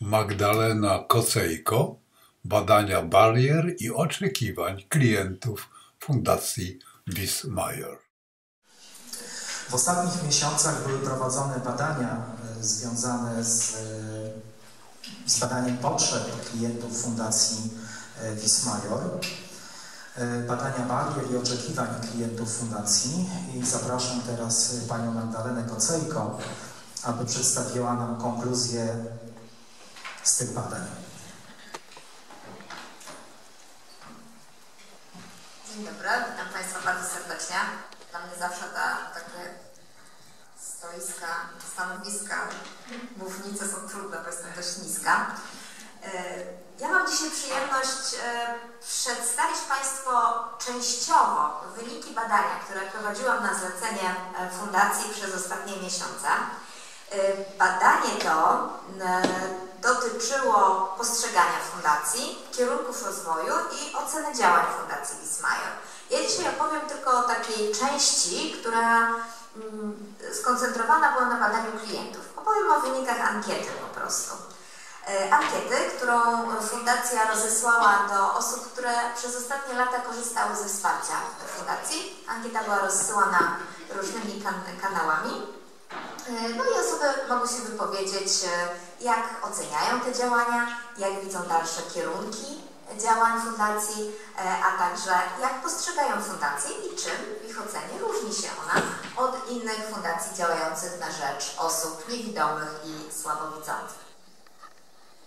Magdalena Kocejko badania barier i oczekiwań klientów Fundacji Wismajer. W ostatnich miesiącach były prowadzone badania e, związane z, e, z badaniem potrzeb klientów Fundacji e, Wismajor. Badania barier i oczekiwań klientów Fundacji i zapraszam teraz Panią Magdalenę Kocejko, aby przedstawiła nam konkluzję z tych badań. Dzień dobry, witam Państwa bardzo serdecznie. Dla mnie zawsze ta, takie stoiska, stanowiska, mównice są trudne, bo jestem dość niska. E, ja mam dzisiaj przyjemność e, przedstawić Państwu częściowo wyniki badania, które prowadziłam na zlecenie e, Fundacji przez ostatnie miesiące. Badanie to dotyczyło postrzegania fundacji, kierunków rozwoju i oceny działań Fundacji Wismajer. Ja dzisiaj opowiem tylko o takiej części, która mm, skoncentrowana była na badaniu klientów. Opowiem o wynikach ankiety po prostu. E, ankiety, którą Fundacja rozesłała do osób, które przez ostatnie lata korzystały ze wsparcia Fundacji. Ankieta była rozsyłana różnymi kan kanałami. E, no i osoby mogą się wypowiedzieć, e, jak oceniają te działania, jak widzą dalsze kierunki działań fundacji, e, a także jak postrzegają fundację i czym w ich ocenie różni się ona od innych fundacji działających na rzecz osób niewidomych i słabowidzących.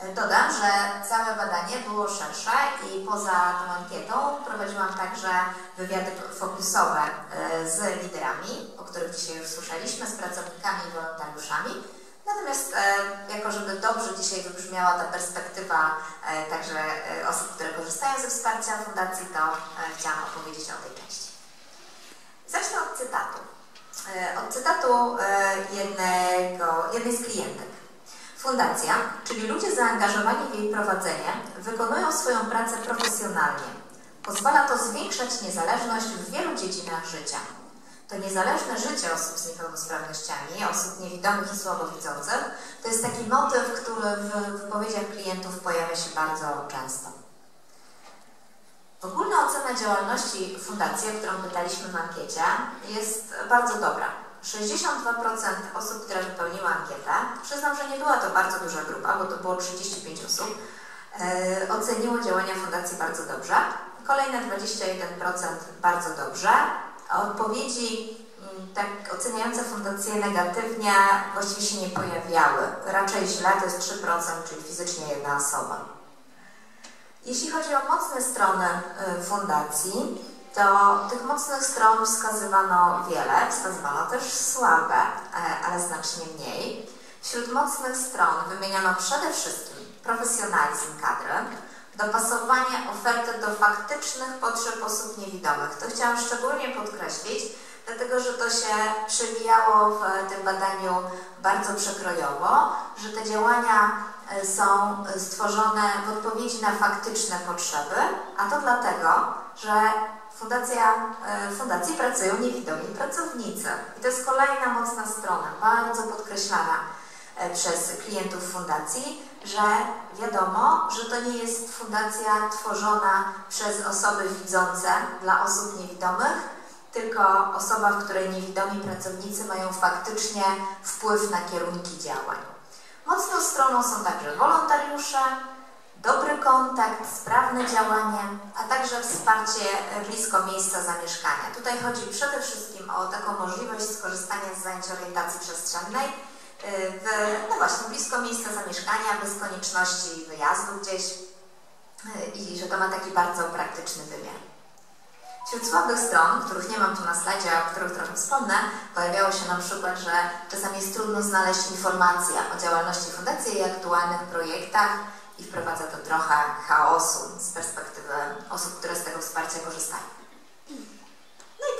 Dodam, że całe badanie było szersze i poza tą ankietą prowadziłam także wywiady fokusowe e, z liderami, o których dzisiaj już słyszeliśmy, z pracownikami i wolontariuszami. Natomiast e, jako, żeby dobrze dzisiaj wybrzmiała ta perspektywa e, także osób, które korzystają ze wsparcia fundacji, to chciałam opowiedzieć o tej części. Zacznę od cytatu. Od cytatu jednego, jednej z klientek. Fundacja, czyli ludzie zaangażowani w jej prowadzenie, wykonują swoją pracę profesjonalnie. Pozwala to zwiększać niezależność w wielu dziedzinach życia. To niezależne życie osób z niepełnosprawnościami, osób niewidomych i słabowidzących, to jest taki motyw, który w wypowiedziach klientów pojawia się bardzo często. Ogólna ocena działalności fundacji, o którą pytaliśmy w ankiecie, jest bardzo dobra. 62% osób, które przyznam, że nie była to bardzo duża grupa, bo to było 35 osób, e, oceniło działania fundacji bardzo dobrze. Kolejne 21% bardzo dobrze. Odpowiedzi mm, tak oceniające fundację negatywnie właściwie się nie pojawiały. Raczej źle to jest 3%, czyli fizycznie jedna osoba. Jeśli chodzi o mocne strony y, fundacji, to tych mocnych stron wskazywano wiele, wskazywano też słabe, e, ale znacznie mniej. Wśród mocnych stron wymieniano przede wszystkim profesjonalizm kadry, dopasowanie oferty do faktycznych potrzeb osób niewidomych. To chciałam szczególnie podkreślić, dlatego że to się przewijało w tym badaniu bardzo przekrojowo, że te działania e, są stworzone w odpowiedzi na faktyczne potrzeby, a to dlatego, że Fundacja, e, fundacji pracują niewidomi pracownicy. I to jest kolejna mocna strona, bardzo podkreślana przez klientów fundacji, że wiadomo, że to nie jest fundacja tworzona przez osoby widzące dla osób niewidomych, tylko osoba, w której niewidomi pracownicy mają faktycznie wpływ na kierunki działań. Mocną stroną są także wolontariusze, dobry kontakt, sprawne działanie, a także wsparcie blisko miejsca zamieszkania. Tutaj chodzi przede wszystkim o taką możliwość skorzystania z zajęć orientacji przestrzennej w, no właśnie, blisko miejsca zamieszkania, bez konieczności wyjazdu gdzieś y, i że to ma taki bardzo praktyczny wymiar. Wśród słabych stron, których nie mam tu na slajdzie, a o których trochę wspomnę, pojawiało się na przykład, że czasami jest trudno znaleźć informacje o działalności fundacji i aktualnych projektach, i wprowadza to trochę chaosu z perspektywy osób, które z tego wsparcia korzystają.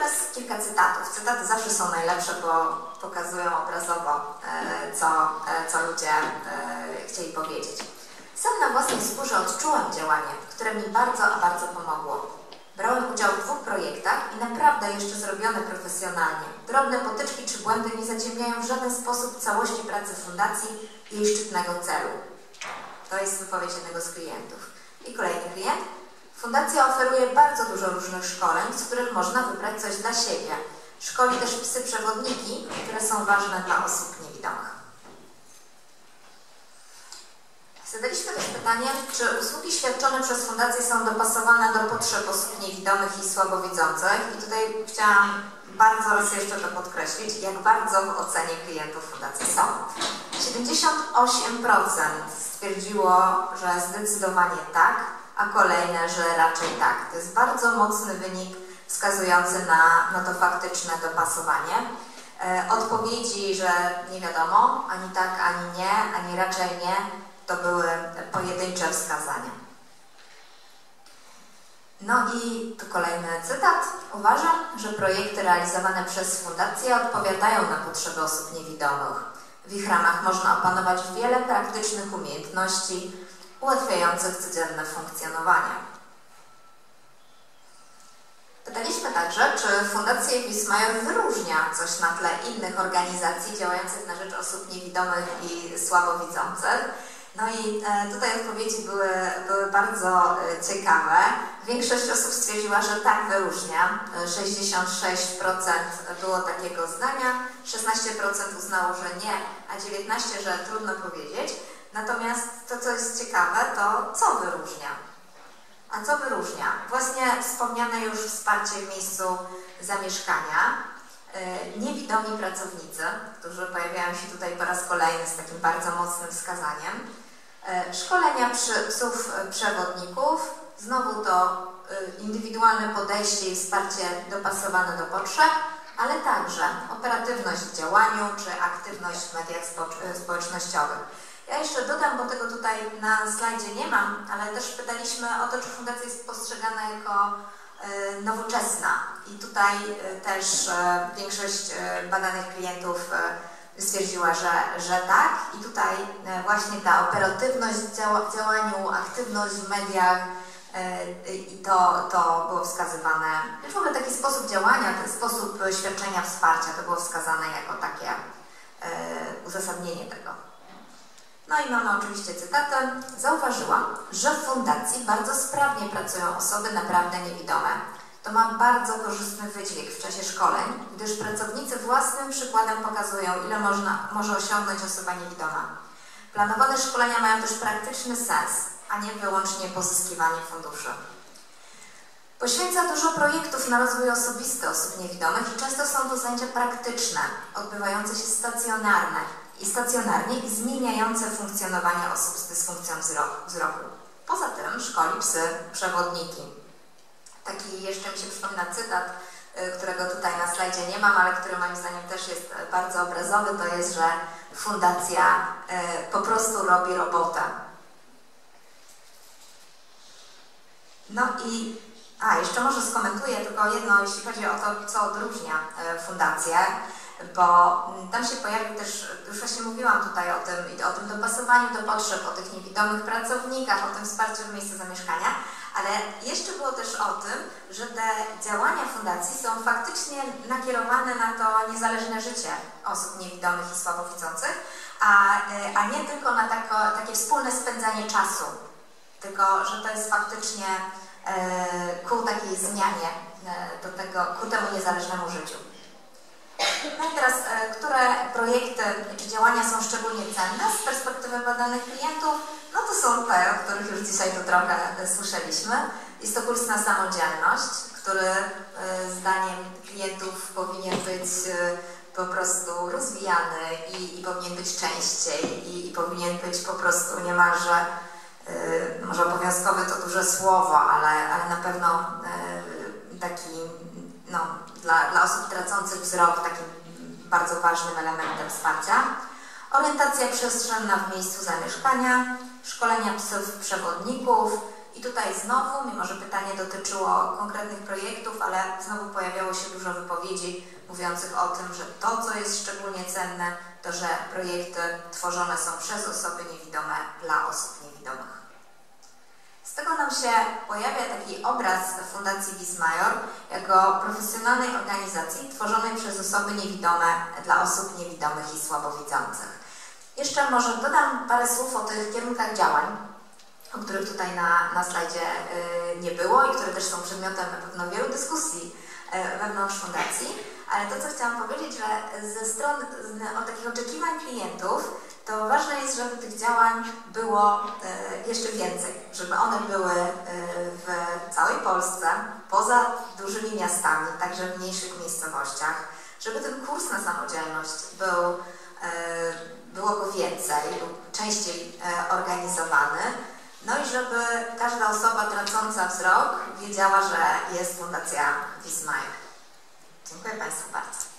Teraz kilka cytatów. Cytaty zawsze są najlepsze, bo pokazują obrazowo, e, co, e, co ludzie e, chcieli powiedzieć. Sam na własnej skórze odczułam działanie, które mi bardzo, a bardzo pomogło. Brałem udział w dwóch projektach i naprawdę jeszcze zrobione profesjonalnie. Drobne potyczki czy błędy nie zaciemniają w żaden sposób całości pracy fundacji i jej szczytnego celu. odpowiedź jednego z klientów. Fundacja oferuje bardzo dużo różnych szkoleń, z których można wybrać coś dla siebie. Szkoli też psy przewodniki, które są ważne dla osób niewidomych. Zadaliśmy też pytanie, czy usługi świadczone przez Fundację są dopasowane do potrzeb osób niewidomych i słabowidzących. I tutaj chciałam bardzo raz jeszcze to podkreślić, jak bardzo w ocenie klientów Fundacji są. 78% stwierdziło, że zdecydowanie tak, a kolejne, że raczej tak. To jest bardzo mocny wynik wskazujący na, na to faktyczne dopasowanie. E, odpowiedzi, że nie wiadomo, ani tak, ani nie, ani raczej nie, to były pojedyncze wskazania. No i tu kolejny cytat. Uważam, że projekty realizowane przez fundację odpowiadają na potrzeby osób niewidomych. W ich ramach można opanować wiele praktycznych umiejętności ułatwiających codzienne funkcjonowanie. Pytaliśmy także, czy Fundacja Wismajor wyróżnia coś na tle innych organizacji działających na rzecz osób niewidomych i słabowidzących no i e, tutaj odpowiedzi były, były bardzo e, ciekawe. Większość osób stwierdziła, że tak wyróżnia. 66% było takiego zdania, 16% uznało, że nie, a 19% że trudno powiedzieć. Natomiast to, co jest ciekawe, to co wyróżnia? A co wyróżnia? Właśnie wspomniane już wsparcie w miejscu zamieszkania, e, niewidomi pracownicy, którzy pojawiają się tutaj po raz kolejny z takim bardzo mocnym wskazaniem, E, szkolenia psów e, przewodników, znowu to e, indywidualne podejście i wsparcie dopasowane do potrzeb, ale także operatywność w działaniu czy aktywność w mediach społecznościowych. Ja jeszcze dodam, bo tego tutaj na slajdzie nie mam, ale też pytaliśmy o to, czy fundacja jest postrzegana jako nowoczesna. I tutaj też większość badanych klientów stwierdziła, że, że tak i tutaj e, właśnie ta operatywność w działaniu, aktywność w mediach e, i to, to było wskazywane, w ogóle taki sposób działania, ten sposób świadczenia wsparcia to było wskazane jako takie e, uzasadnienie tego. No i mamy oczywiście cytatę. Zauważyłam, że w fundacji bardzo sprawnie pracują osoby naprawdę niewidome to ma bardzo korzystny wydźwięk w czasie szkoleń, gdyż pracownicy własnym przykładem pokazują, ile można, może osiągnąć osoba niewidoma. Planowane szkolenia mają też praktyczny sens, a nie wyłącznie pozyskiwanie funduszy. Poświęca dużo projektów na rozwój osobisty osób niewidomych i często są to zajęcia praktyczne, odbywające się stacjonarne i stacjonarnie i zmieniające funkcjonowanie osób z dysfunkcją wzroku. Poza tym szkoli psy przewodniki. Taki jeszcze mi się przypomina cytat, y, którego tutaj na slajdzie nie mam, ale który moim zdaniem też jest bardzo obrazowy, to jest, że fundacja y, po prostu robi robotę. No i a, jeszcze może skomentuję tylko jedno, jeśli chodzi o to, co odróżnia y, fundację, bo mm, tam się pojawił też, już właśnie mówiłam tutaj o tym, o tym dopasowaniu do potrzeb, o tych niewidomych pracownikach, o tym wsparciu w miejscu zamieszkania, ale jeszcze było też o tym, że te działania fundacji są faktycznie nakierowane na to niezależne życie osób niewidomych i słabowidzących, a, e, a nie tylko na tako, takie wspólne spędzanie czasu, tylko że to jest faktycznie e, ku takiej zmianie e, do tego, ku temu niezależnemu życiu. No i teraz, e, które projekty czy działania są szczególnie cenne z perspektywy badanych klientów? No to są te, o których już dzisiaj tu trochę e, słyszeliśmy. Jest to kurs na samodzielność, który e, zdaniem klientów powinien być po prostu rozwijany i, i powinien być częściej i, i, powinien być po prostu niemalże, może obowiązkowe to duże słowo, ale, ale na pewno taki no, dla, dla osób tracących wzrok takim bardzo ważnym elementem wsparcia. Orientacja przestrzenna w miejscu zamieszkania, szkolenia psów przewodników i tutaj znowu, mimo że pytanie dotyczyło konkretnych projektów, ale znowu pojawiało się dużo wypowiedzi mówiących o tym, że to, co jest szczególnie cenne, to że projekty tworzone są przez osoby niewidome dla osób niewidomych. Się pojawia taki obraz Fundacji Wismajor jako profesjonalnej organizacji tworzonej przez osoby niewidome dla osób niewidomych i słabowidzących. Jeszcze może dodam parę słów o tych kierunkach działań. o których tutaj na, na slajdzie y, nie było i które też są przedmiotem pewno wielu dyskusji y, wewnątrz fundacji. Ale to, co chciałam powiedzieć, że ze strony od takich oczekiwań klientów, to ważne jest, żeby tych działań było y, jeszcze więcej, żeby one były y, w całej Polsce, poza dużymi miastami, także w mniejszych miejscowościach, żeby ten kurs na samodzielność był, y, było go więcej, częściej organizowany. No i żeby każda osoba tracąca wzrok wiedziała, że jest Fundacja Wismajer. Dziękuję Państwu bardzo.